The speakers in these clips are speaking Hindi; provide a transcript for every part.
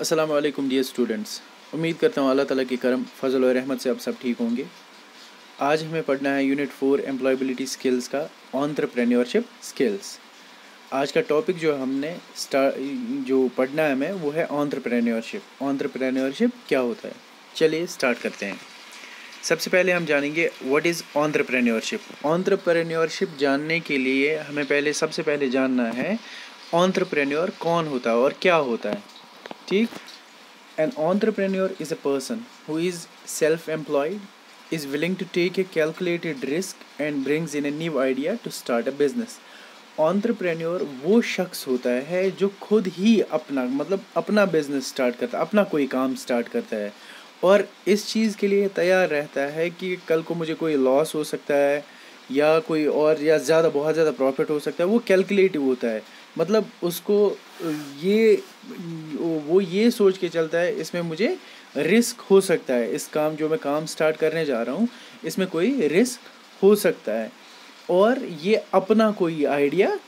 अस्सलाम वालेकुम डियर स्टूडेंट्स उम्मीद करता हूँ अल्लाह ताला के करम, फजल और रहमत से आप सब ठीक होंगे। आज हमें पढ़ना है यूनिट फोर एम्प्लॉयबिलिटी स्किल्स का ऑन्ट्रप्रेन्योरशिप स्किल्स आज का टॉपिक जो हमने जो पढ़ना है हमें, वो है ऑन्ट्रप्रेन्योरशिप ऑन्ट्रप्रेन्योरशिप क्या होता है? चलिए स्टार्ट करते हैं। सबसे पहले हम जानेंगे व्हाट इज़ ऑन्ट्रप्रेन्योरशिप ऑन्ट्रप्रेन्योरशिप जानने के लिए हमें पहले, सबसे पहले जानना है ऑन्ट्रप्रेन्योर कौन होता है और क्या होता है? ठीक an entrepreneur is a person who is self employed is willing to take a calculated risk and brings in a new idea to start a business entrepreneur वो शख्स होता है जो खुद ही अपना मतलब अपना बिज़नेस स्टार्ट करता है, अपना कोई काम स्टार्ट करता है। और इस चीज़ के लिए तैयार रहता है कि कल को मुझे कोई लॉस हो सकता है या कोई और या ज़्यादा, बहुत ज़्यादा प्रॉफिट हो सकता है, वो कैलकुलेटिव होता है। मतलब उसको ये वो ये सोच के चलता है, इसमें मुझे रिस्क हो सकता है। इस काम, जो मैं काम स्टार्ट करने जा रहा हूँ, इसमें कोई रिस्क हो सकता है। और ये अपना कोई आइडिया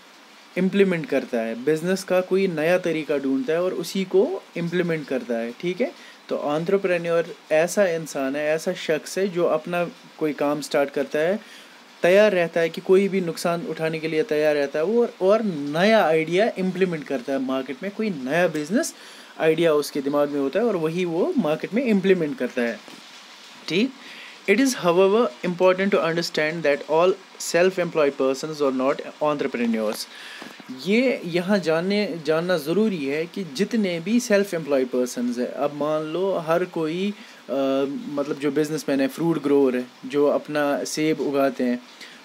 इम्प्लीमेंट करता है। बिज़नेस का कोई नया तरीका ढूंढता है और उसी को इम्प्लीमेंट करता है, ठीक है? तो ऑन्ट्रप्रेन्योर ऐसा इंसान है, ऐसा शख्स है, जो अपना कोई काम स्टार्ट करता है तैयार रहता है कि कोई भी नुकसान उठाने के लिए तैयार रहता है वो, और नया आइडिया इम्प्लीमेंट करता है मार्केट में, कोई नया बिज़नेस आइडिया उसके दिमाग में होता है और वही वो मार्केट में इम्प्लीमेंट करता है। ठीक? It is however important to understand that all self employ person और नॉट ऑन्टरप्रेन्योर्स ये यहाँ जानने, जानना ज़रूरी है कि जितने भी सेल्फ एम्प्लॉय पर्सन है, अब मान लो हर कोई मतलब जो बिज़नेसमैन है फ्रूट ग्रोअर है, जो अपना सेब उगाते हैं,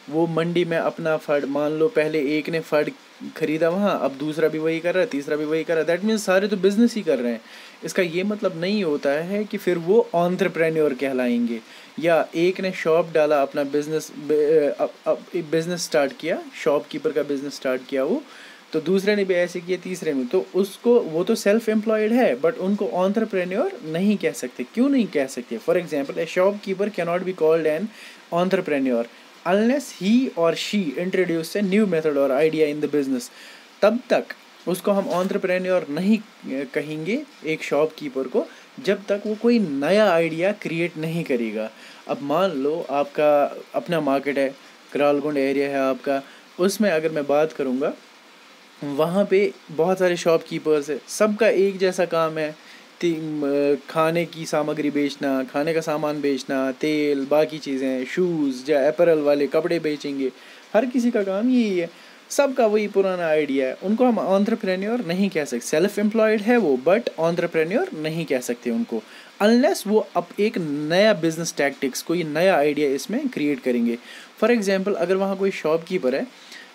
वो मंडी में अपना फड़, मान लो पहले एक ने फड़ ख़रीदा वहाँ, अब दूसरा भी वही कर रहा है, तीसरा भी वही कर रहा है। दैट मीन्स सारे तो बिज़नेस ही कर रहे हैं। इसका ये मतलब नहीं होता है कि फिर वो ऑन्ट्रप्रेन्योर कहलाएँगे, या एक ने शॉप डाला, अपना बिज़नेस बिज़नेस स्टार्ट किया शॉपकीपर का बिज़नेस स्टार्ट किया वो तो दूसरे ने भी ऐसे किए तीसरे में। तो उसको, वो तो सेल्फ एम्प्लॉयड है बट उनको ऑन्टरप्रेन्योर नहीं कह सकते। क्यों नहीं कह सकते? For example a shop keeper cannot be called an entrepreneur unless he और she introduce a new method और आइडिया इन द बिज़नेस तब तक उसको हम ऑन्टरप्रेन्योर नहीं कहेंगे एक शॉप कीपर को, जब तक वो कोई नया आइडिया क्रिएट नहीं करेगा। अब मान लो आपका, अपना मार्केट है करालगुंड एरिया है आपका, उसमें अगर मैं बात करूँगा वहाँ पे बहुत सारे शॉपकीपर्स है। सबका एक जैसा काम है खाने की सामग्री बेचना, खाने का सामान बेचना, तेल, बाकी चीज़ें शूज़ या अपरल वाले कपड़े बेचेंगे। हर किसी का काम यही है। सबका वही पुराना आइडिया है। उनको हम ऑन्ट्रप्रेन्योर नहीं कह सकते। सेल्फ एम्प्लॉयड है वो बट ऑन्ट्रप्रेन्योर नहीं कह सकते उनको। अनलेस वो अब एक नया बिज़नेस टैक्टिक्स कोई नया आइडिया इसमें क्रिएट करेंगे। फॉर एग्जांपल अगर वहाँ कोई शॉपकीपर है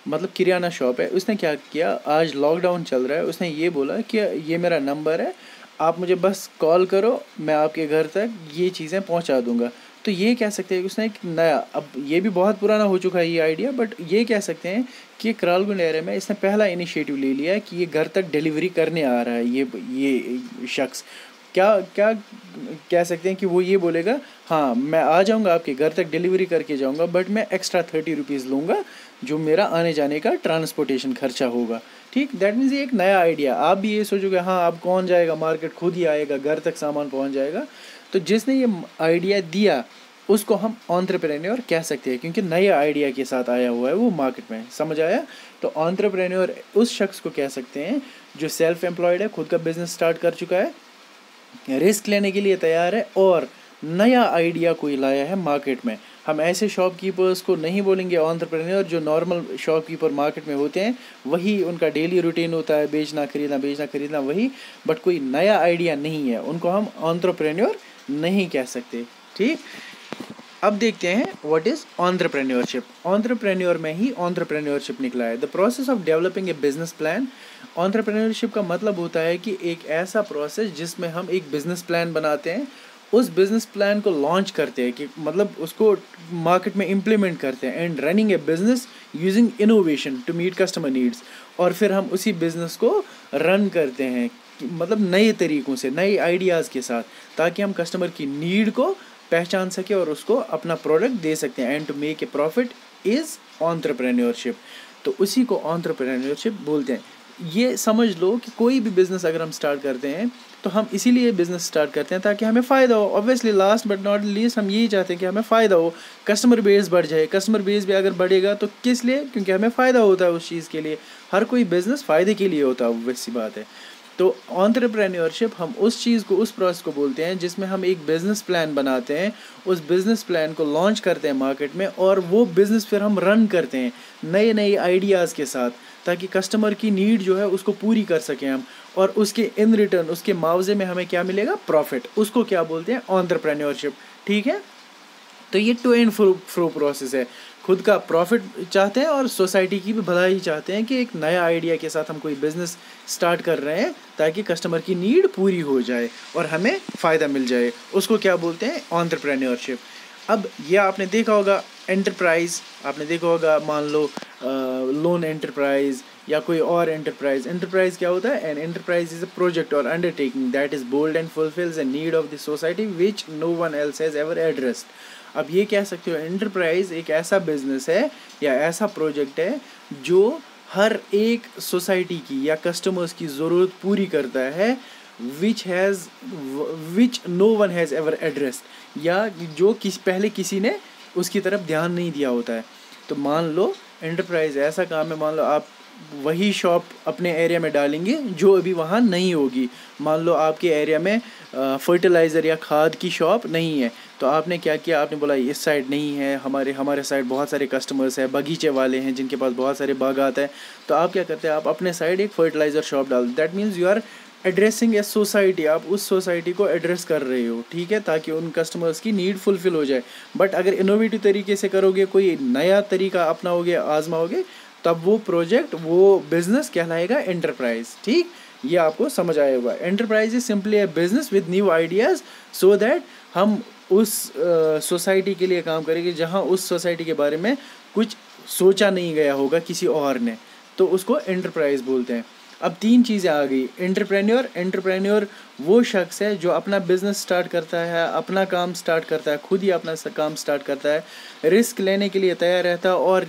मतलब किराना शॉप है। उसने क्या किया? आज लॉकडाउन चल रहा है। उसने ये बोला कि ये मेरा नंबर है। आप मुझे बस कॉल करो, मैं आपके घर तक ये चीज़ें पहुँचा दूँगा। तो ये कह सकते हैं कि उसने एक नया, अब ये भी बहुत पुराना हो चुका है ये आइडिया बट ये कह सकते हैं कि करालगुंड एरिया में इसने पहला इनिशिएटिव ले लिया कि ये घर तक डिलीवरी करने आ रहा है ये ये शख्स। क्या क्या कह सकते हैं कि वो ये बोलेगा हाँ मैं आ जाऊँगा आपके घर तक डिलीवरी करके जाऊँगा बट मैं एक्स्ट्रा थर्टी रुपीज़ लूँगा, जो मेरा आने जाने का ट्रांसपोर्टेशन खर्चा होगा। ठीक? दैट मीन्स ये एक नया आइडिया आप भी ये सोचोगे हाँ अब कौन जाएगा? मार्केट खुद ही आएगा, घर तक सामान पहुँच जाएगा। तो जिसने ये आइडिया दिया, उसको हम ऑन्ट्रप्रेन्योर कह सकते हैं, क्योंकि नए आइडिया के साथ आया हुआ है वो मार्केट में। समझ आया? तो ऑन्ट्रप्रेन्योर उस शख्स को कह सकते हैं, जो सेल्फ एम्प्लॉयड है, खुद का बिज़नेस स्टार्ट कर चुका है रिस्क लेने के लिए तैयार है और नया आइडिया कोई लाया है मार्केट में। हम ऐसे शॉपकीपर्स को नहीं बोलेंगे ऑन्टरप्रेन्योर जो नॉर्मल शॉपकीपर मार्केट में होते हैं, वही उनका डेली रूटीन होता है, बेचना, खरीदना बेचना, खरीदना, वही बट कोई नया आइडिया नहीं है। उनको हम ऑन्टरप्रेन्योर नहीं कह सकते, ठीक? अब देखते हैं व्हाट इज़ ऑन्ट्रप्रेन्योरशिप ऑन्ट्रप्रेन्योर में ही ऑन्ट्रप्रेन्योरशिप निकला है. The process of developing a business plan entrepreneurship का मतलब होता है कि एक ऐसा प्रोसेस जिसमें हम एक बिज़नेस प्लान बनाते हैं। उस बिज़नेस प्लान को लॉन्च करते हैं कि मतलब उसको मार्केट में इम्प्लीमेंट करते हैं and running a business using innovation to meet customer needs और फिर हम उसी बिज़नेस को रन करते हैं मतलब नए तरीक़ों से, नए आइडियाज़ के साथ, ताकि हम कस्टमर की नीड को पहचान सके और उसको अपना प्रोडक्ट दे सकते हैं। And to make a profit is entrepreneurship तो उसी को ऑन्ट्रप्रेन्योरशिप बोलते हैं। ये समझ लो कि कोई भी बिज़नेस अगर हम स्टार्ट करते हैं तो हम इसीलिए बिज़नेस स्टार्ट करते हैं ताकि हमें फ़ायदा हो। Obviously last but not least हम यही चाहते हैं कि हमें फ़ायदा हो। कस्टमर बेस बढ़ जाए। कस्टमर बेस भी अगर बढ़ेगा तो किस लिए? क्योंकि हमें फ़ायदा होता है उस चीज़ के लिए। हर कोई बिज़नेस फ़ायदे के लिए होता है वैसी बात है। तो ऑन्टरप्रेन्योरशिप हम उस चीज़ को, उस प्रोसेस को बोलते हैं जिसमें हम एक बिज़नेस प्लान बनाते हैं, उस बिज़नेस प्लान को लॉन्च करते हैं मार्केट में और वो बिज़नेस फिर हम रन करते हैं नए नए आइडियाज़ के साथ ताकि कस्टमर की नीड जो है उसको पूरी कर सकें हम और उसके इन रिटर्न उसके मुआवजे में हमें क्या मिलेगा? प्रॉफिट उसको क्या बोलते हैं? ऑन्ट्रप्रेन्योरशिप ठीक है? तो ये टू एंड फ्रो प्रोसेस है। खुद का प्रॉफिट चाहते हैं और सोसाइटी की भी भलाई चाहते हैं कि एक नया आइडिया के साथ हम कोई बिज़नेस स्टार्ट कर रहे हैं ताकि कस्टमर की नीड पूरी हो जाए और हमें फ़ायदा मिल जाए। उसको क्या बोलते हैं? ऑन्टरप्रेन्योरशिप अब ये आपने देखा होगा एंटरप्राइज आपने देखा होगा मान लो लोन एंटरप्राइज या कोई और एंटरप्राइज एंटरप्राइज क्या होता है? An enterprise is a project और undertaking that is bold and fulfils a need of the society which no one else has ever addressed अब ये कह सकते हो एंटरप्राइज एक ऐसा बिज़नेस है या ऐसा प्रोजेक्ट है जो हर एक सोसाइटी की या कस्टमर्स की ज़रूरत पूरी करता है which has which no one has ever addressed या जो किस, पहले किसी ने उसकी तरफ़ ध्यान नहीं दिया होता है। तो मान लो एंटरप्राइज ऐसा काम है, मान लो आप वही शॉप अपने एरिया में डालेंगे, जो अभी वहाँ नहीं होगी। मान लो आपके एरिया में फर्टिलाइज़र या खाद की शॉप नहीं है तो आपने क्या किया? आपने बोला, इस साइड नहीं है, हमारे हमारे साइड बहुत सारे कस्टमर्स हैं, बगीचे वाले हैं, जिनके पास बहुत सारे बागात हैं। तो आप क्या करते हैं? आप अपने साइड एक फर्टिलाइज़र शॉप डाल that means you are addressing a society आप उस सोसाइटी को एड्रेस कर रहे हो, ठीक है? ताकि उन कस्टमर्स की नीड फुलफ़िल हो जाए। बट अगर इनोवेटिव तरीके से करोगे, कोई नया तरीका अपनाओगे, आजमाओगे तब वो प्रोजेक्ट, वो बिज़नेस कहलाएगा एंटरप्राइज ठीक? ये आपको समझ आया होगा। Enterprise is simply a business with new ideas so that हम उस सोसाइटी के लिए काम करेंगे जहाँ उस सोसाइटी के बारे में कुछ सोचा नहीं गया होगा किसी और ने। तो उसको एंटरप्राइज बोलते हैं। अब तीन चीज़ें आ गई। एंटरप्रेन्योर एंटरप्रेन्योर वो शख्स है जो अपना बिज़नेस स्टार्ट करता है, अपना काम स्टार्ट करता है, खुद ही अपना काम स्टार्ट करता है रिस्क लेने के लिए तैयार रहता है और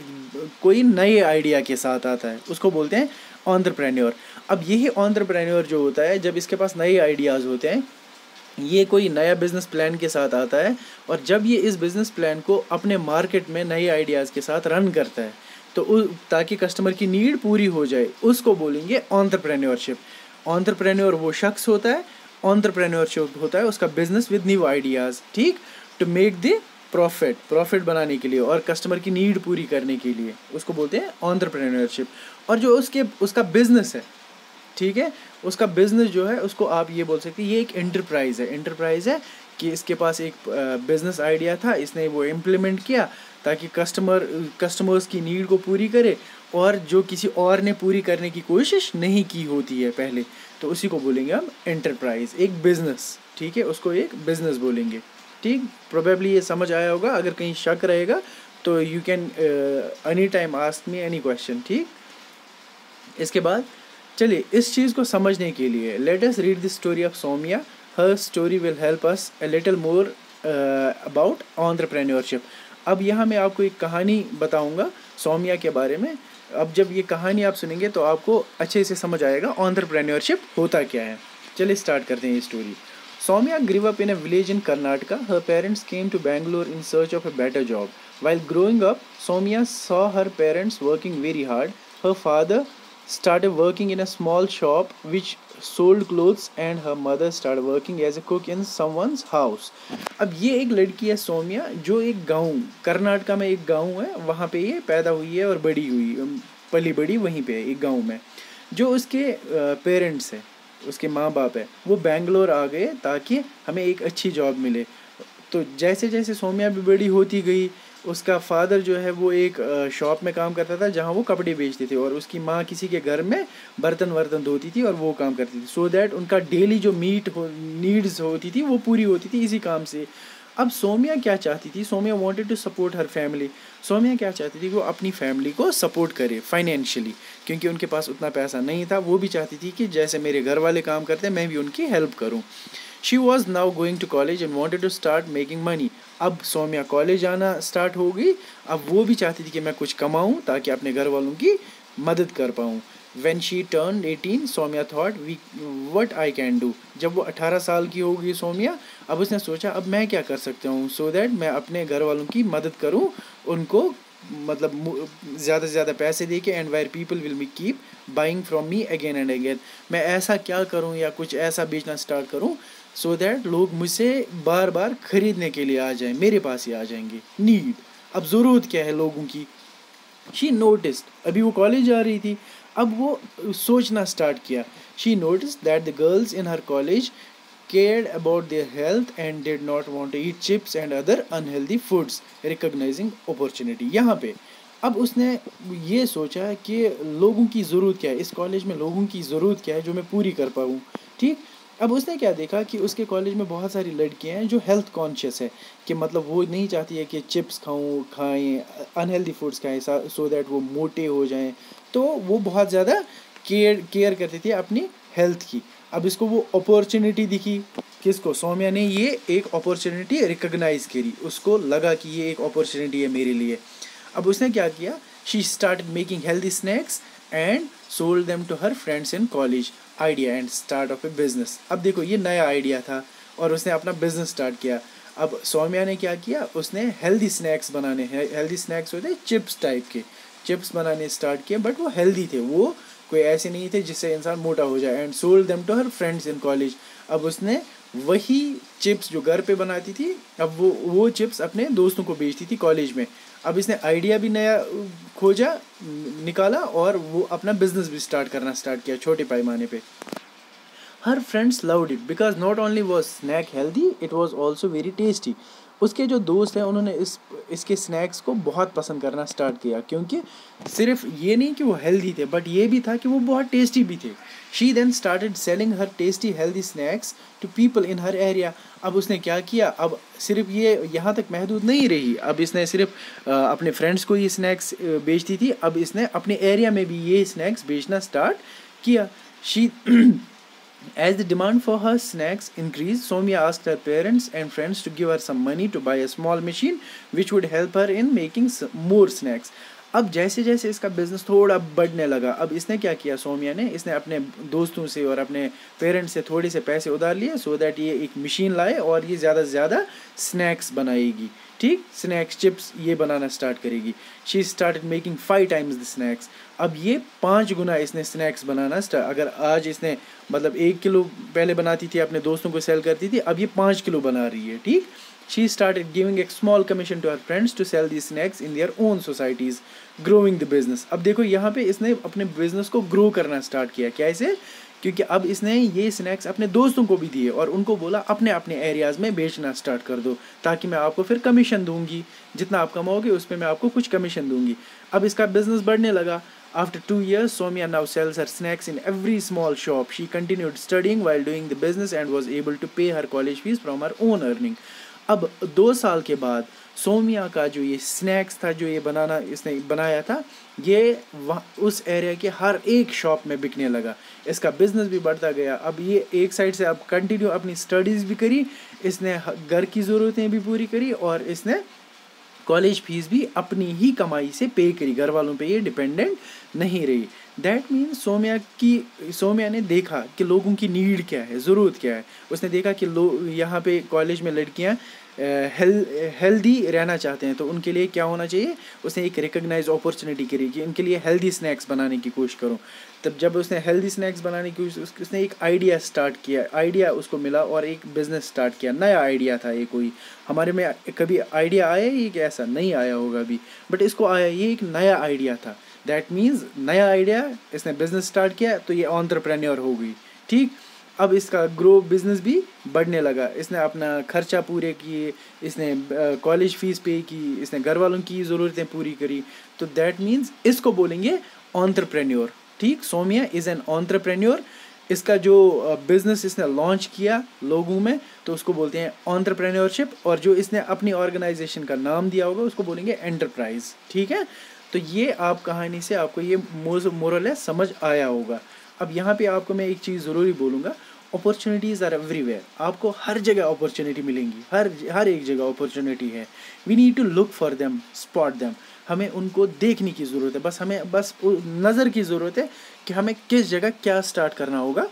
कोई नए आइडिया के साथ आता है, उसको बोलते हैं ऑन्टरप्रेन्योर अब यही ऑन्टरप्रेन्योर जो होता है, जब इसके पास नए आइडियाज़ होते हैं, ये कोई नया बिज़नेस प्लान के साथ आता है और जब ये इस बिज़नेस प्लान को अपने मार्केट में नए आइडियाज़ के साथ रन करता है तो ताकि कस्टमर की नीड पूरी हो जाए, उसको बोलेंगे ऑन्टरप्रेन्योरशिप ऑन्ट्रप्रेन्योर वो शख्स होता है ऑन्टरप्रेन्योरशिप होता है, उसका बिज़नेस विद न्यू आइडियाज़ ठीक? To make the profit profit बनाने के लिए और कस्टमर की नीड पूरी करने के लिए, उसको बोलते हैं ऑन्टरप्रेन्योरशिप और जो उसके, उसका बिज़नेस है, ठीक है? उसका बिज़नेस जो है, उसको आप ये बोल सकते हैं, ये एक इंटरप्राइज है. इंटरप्राइज है कि इसके पास एक बिज़नेस आइडिया था, इसने वो इम्प्लीमेंट किया ताकि कस्टमर कस्टमर्स की नीड को पूरी करे और जो किसी और ने पूरी करने की कोशिश नहीं की होती है पहले तो उसी को बोलेंगे हम एंटरप्राइज एक बिज़नेस ठीक है? उसको एक बिज़नेस बोलेंगे. ठीक प्रोबेबली ये समझ आया होगा, अगर कहीं शक रहेगा तो you can any time ask me any question ठीक? इसके बाद, चलिए, इस चीज़ को समझने के लिए let us read the story of Soumya her story will help us a little more about entrepreneurship अब यहाँ मैं आपको एक कहानी बताऊँगा सोमिया के बारे में। अब जब ये कहानी आप सुनेंगे तो आपको अच्छे से समझ आएगा ऑन्टरप्रेन्योरशिप होता क्या है। चलिए स्टार्ट करते हैं ये story Soumya grew up in a village in Karnataka her parents came to Bangalore in search of a better job while growing up Soumya saw her parents working very hard her father started working in a small shop which sold clothes and her mother started working as a cook in someone's house. अब ये एक लड़की है सोमिया जो एक गाँव कर्नाटका में एक गाँव है, वहाँ पे ये पैदा हुई है और बड़ी हुई, पली बड़ी वहीं पे, एक गाँव में, जो उसके पेरेंट्स है। उसके माँ बाप है, वो बेंगलोर आ गए ताकि हमें एक अच्छी जॉब मिले। तो जैसे जैसे सोम्या भी बड़ी होती गई, उसका फादर जो है वो एक शॉप में काम करता था जहाँ वो कपड़े बेचते थे और उसकी माँ किसी के घर में बर्तन वर्तन धोती थी और वो काम करती थी। सो so दैट उनका डेली जो मीट हो नीड्स होती थी वो पूरी होती थी इसी काम से। अब सोमिया क्या चाहती थी? Soumya wanted to support her family Soumya क्या चाहती थी? कि वो अपनी फैमिली को सपोर्ट करे फाइनेंशियली क्योंकि उनके पास उतना पैसा नहीं था। वो भी चाहती थी कि जैसे मेरे घर वाले काम करते हैं, मैं भी उनकी हेल्प करूँ। She was now going to college and wanted to start making money अब सोमिया कॉलेज जाना स्टार्ट हो गई। अब वो भी चाहती थी कि मैं कुछ कमाऊँ ताकि अपने घर वालों की मदद कर पाऊँ। When she turn eighteen Soumya thought we what I can do जब वो अठारह साल की होगी सोमिया अब उसने सोचा, अब मैं क्या कर सकता हूँ? सो दैट मैं अपने घर वालों की मदद करूँ, उनको मतलब ज़्यादा से ज़्यादा पैसे दे के and why are people will me keep buying from me again and again मैं ऐसा क्या करूँ या कुछ ऐसा बेचना स्टार्ट करूँ? सो दैट लोग मुझसे बार बार ख़रीदने के लिए आ जाएँ, मेरे पास ही आ जाएँगे। नीड अब ज़रूरत क्या है लोगों की? शी नोटिस अभी वो कॉलेज जा रही थी। अब वो सोचना स्टार्ट किया। She notice that the girls in her college care about their health and did not want to eat chips and other unhealthy foods recognizing opportunity यहाँ पे। अब उसने ये सोचा कि लोगों की ज़रूरत क्या है? इस कॉलेज में लोगों की ज़रूरत क्या है जो मैं पूरी कर पाऊँ? ठीक? अब उसने क्या देखा कि उसके कॉलेज में बहुत सारी लड़कियाँ हैं जो हेल्थ कॉन्शियस है, कि मतलब वो नहीं चाहती है कि चिप्स खाऊं, खाएँ अनहेल्दी फूड्स खाएँ, सो दैट वो मोटे हो जाएँ। तो वो बहुत ज़्यादा केयर केयर करती थी अपनी हेल्थ की। अब इसको वो अपॉर्चुनिटी दिखी। किसको? सौम्या ने ये एक अपॉर्चुनिटी रिकग्नाइज करी। उसको लगा कि ये एक अपॉर्चुनिटी है मेरे लिए। अब उसने क्या किया? She start making healthy snacks and sold them to her friends in college idea and start of a business अब देखो, ये नया आइडिया था और उसने अपना बिज़नेस स्टार्ट किया। अब सौम्या ने क्या किया? उसने हेल्दी स्नैक्स बनाने हेल्दी स्नैक्स होते चिप्स टाइप के। चिप्स बनाने स्टार्ट किए बट वो हेल्दी थे। वो कोई ऐसे नहीं थे जिससे इंसान मोटा हो जाए। And sold them to her friends in college अब उसने वही चिप्स जो घर पे बनाती थी, अब वो वो चिप्स अपने दोस्तों को बेचती थी कॉलेज में। अब इसने आइडिया भी नया खोजा, निकाला और वो अपना बिज़नेस भी स्टार्ट करना स्टार्ट किया छोटे पैमाने पे। Her friends loved it because not only was snack healthy it was also very tasty उसके जो दोस्त हैं, उन्होंने इस, इसके स्नैक्स को बहुत पसंद करना स्टार्ट किया क्योंकि सिर्फ़ ये नहीं कि वो हेल्दी थे बट ये भी था कि वो बहुत टेस्टी भी थे। She then started selling her tasty healthy snacks to people in her area अब उसने क्या किया? अब सिर्फ़ ये यहाँ तक महदूद नहीं रही। अब इसने सिर्फ़ अपने फ्रेंड्स को ये स्नैक्स बेचती थी। अब इसने अपने एरिया में भी ये स्नैक्स बेचना स्टार्ट किया। She As the demand for her snacks increased, Somya asked her parents and friends to give her some money to buy a small machine which would help her in making more snacks. अब जैसे जैसे इसका बिज़नेस थोड़ा बढ़ने लगा अब इसने क्या किया सोमिया ने इसने अपने दोस्तों से और अपने पेरेंट्स से थोड़े से पैसे उधार लिए सो दैट ये एक मशीन लाए और ये ज़्यादा से ज़्यादा स्नैक्स बनाएगी ठीक स्नैक्स चिप्स ये बनाना स्टार्ट करेगी। She start making five times the snacks अब ये पाँच गुना इसने स्नैक्स बनाना स्टार्ट अगर आज इसने मतलब एक किलो पहले बनाती थी, अपने दोस्तों को सेल करती थी, अब ये पाँच किलो बना रही है, ठीक? शी स्टार्टेड गिविंग एक small commission to her friends to sell the snacks in their own societies growing the business अब देखो, यहाँ पे इसने अपने बिज़नेस को ग्रो करना स्टार्ट किया। कैसे क्योंकि अब इसने ये स्नैक्स अपने दोस्तों को भी दिए और उनको बोला, अपने अपने एरियाज़ में बेचना स्टार्ट कर दो, ताकि मैं आपको फिर कमीशन दूँगी। जितना आप कमाओगे उस पर मैं आपको कुछ कमीशन दूँगी। अब इसका बिज़नेस बढ़ने लगा। After two years Soumya now sells her snacks in every small shop she continue studying while doing the business and was able to pay her college fees from her own earning अब दो साल के बाद सोमिया का जो ये स्नैक्स था, जो ये बनाना, इसने बनाया था, ये उस एरिया के हर एक शॉप में बिकने लगा। इसका बिज़नेस भी बढ़ता गया। अब ये एक साइड से अब कंटिन्यू अपनी स्टडीज़ भी करी, इसने घर की ज़रूरतें भी पूरी करी और इसने कॉलेज फ़ीस भी अपनी ही कमाई से पे करी। घर वालों पे ये डिपेंडेंट नहीं रही। दैट मीन्स सोम्या की सोम्या ने देखा कि लोगों की नीड क्या है, ज़रूरत क्या है। उसने देखा कि लोग यहाँ पे कॉलेज में लड़कियाँ हेल हेल्दी रहना चाहते हैं तो उनके लिए क्या होना चाहिए? उसने एक रिकग्नाइज अपॉर्चुनिटी करी कि उनके लिए हेल्दी स्नैक्स बनाने की कोशिश करूँ। तब जब उसने हेल्दी स्नैक्स बनाने की कोशिश उसने एक आइडिया स्टार्ट किया। आइडिया उसको मिला और एक बिज़नेस स्टार्ट किया। नया आइडिया था ये कोई। हमारे में कभी आइडिया आया ही कि ऐसा? नहीं आया होगा अभी। बट इसको आया, ये एक नया आइडिया था। दैट मीन्स नया आइडिया इसने बिज़नेस स्टार्ट किया तो ये ऑन्टरप्रेन्योर हो गई। ठीक? अब इसका ग्रो बिज़नेस भी बढ़ने लगा। इसने अपना खर्चा पूरे किए, इसने कॉलेज फ़ीस पे की, इसने घर वालों की ज़रूरतें पूरी करी। तो दैट मीन्स इसको बोलेंगे ऑन्ट्रप्रेन्योर ठीक? सोमिया इज़ एन ऑन्ट्रप्रेन्योर इसका जो बिज़नेस इसने लॉन्च किया लोगों में तो उसको बोलते हैं ऑन्ट्रप्रेन्योरशिप और जो इसने अपनी ऑर्गेनाइजेशन का नाम दिया होगा, उसको बोलेंगे एंटरप्राइज ठीक है? तो ये आप कहानी से आपको ये मोरल है समझ आया होगा। अब यहाँ पे आपको मैं एक चीज़ ज़रूरी बोलूँगा अपॉर्चुनिटीज़ आर एवरीवेयर आपको हर जगह अपॉर्चुनिटी मिलेंगी। हर हर एक जगह अपॉर्चुनिटी है। We need to look for them spot them हमें उनको देखने की ज़रूरत है। बस हमें बस नज़र की ज़रूरत है कि हमें किस जगह क्या स्टार्ट करना होगा।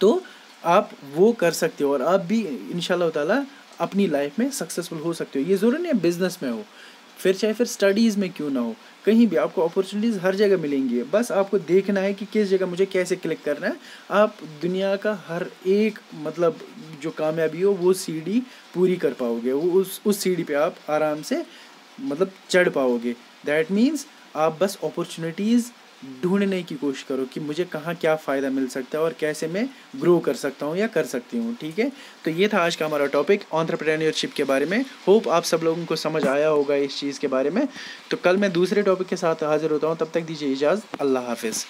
तो आप वो कर सकते हो और आप भी इन ताला, अपनी लाइफ में सक्सेसफुल हो सकते हो। ये ज़रूरी नहीं है बिज़नेस में हो। फिर चाहे फिर स्टडीज़ में क्यों ना हो, कहीं भी आपको अपॉर्चुनिटीज़ हर जगह मिलेंगी। बस आपको देखना है कि किस जगह मुझे कैसे क्लिक करना है। आप दुनिया का हर एक मतलब जो कामयाबी हो, वो सीढ़ी पूरी कर पाओगे। वो उस उस सीढ़ी पे आप आराम से मतलब चढ़ पाओगे। दैट मीन्स आप बस अपॉर्चुनिटीज़ ढूँढने की कोशिश करो कि मुझे कहाँ क्या फ़ायदा मिल सकता है और कैसे मैं ग्रो कर सकता हूँ या कर सकती हूँ, ठीक है? तो ये था आज का हमारा टॉपिक ऑन्ट्रप्रेन्योरशिप के बारे में। होप आप सब लोगों को समझ आया होगा इस चीज़ के बारे में। तो कल मैं दूसरे टॉपिक के साथ हाजिर होता हूँ, तब तक दीजिए इजाज़, अल्लाह हाफिज़।